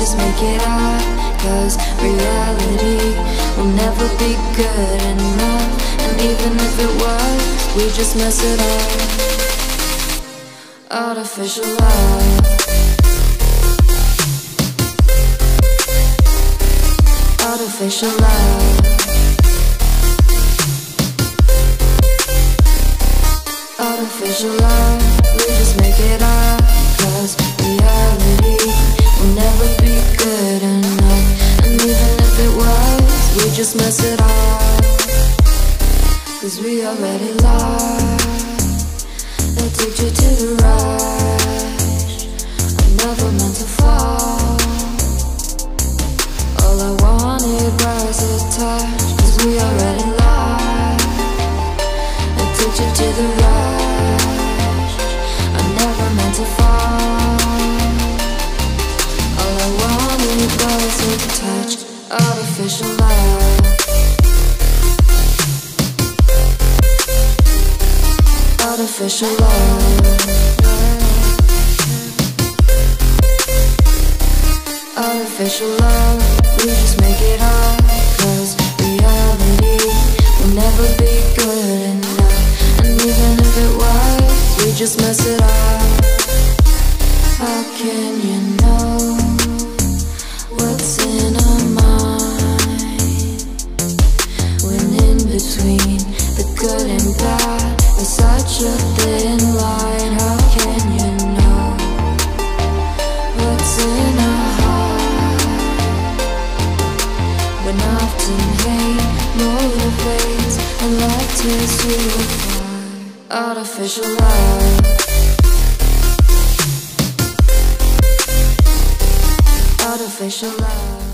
just make it up Cause reality will never be good enough. And even if it was, we just mess it up. Artificial love. Artificial love. Artificial love, just mess it up. Cause we already lost. Addicted to the rush. I never meant to fall. All I wanted was a touch. Cause we already lost. Addicted to the rush Artificial love Artificial love Artificial love We just make it reality will never be good enough. And even if it was We just mess it up. How can you between The good and bad. There's such a thin line How can you know What's in our heart? When often hate motivates And love tears you apart. Artificial love. Artificial love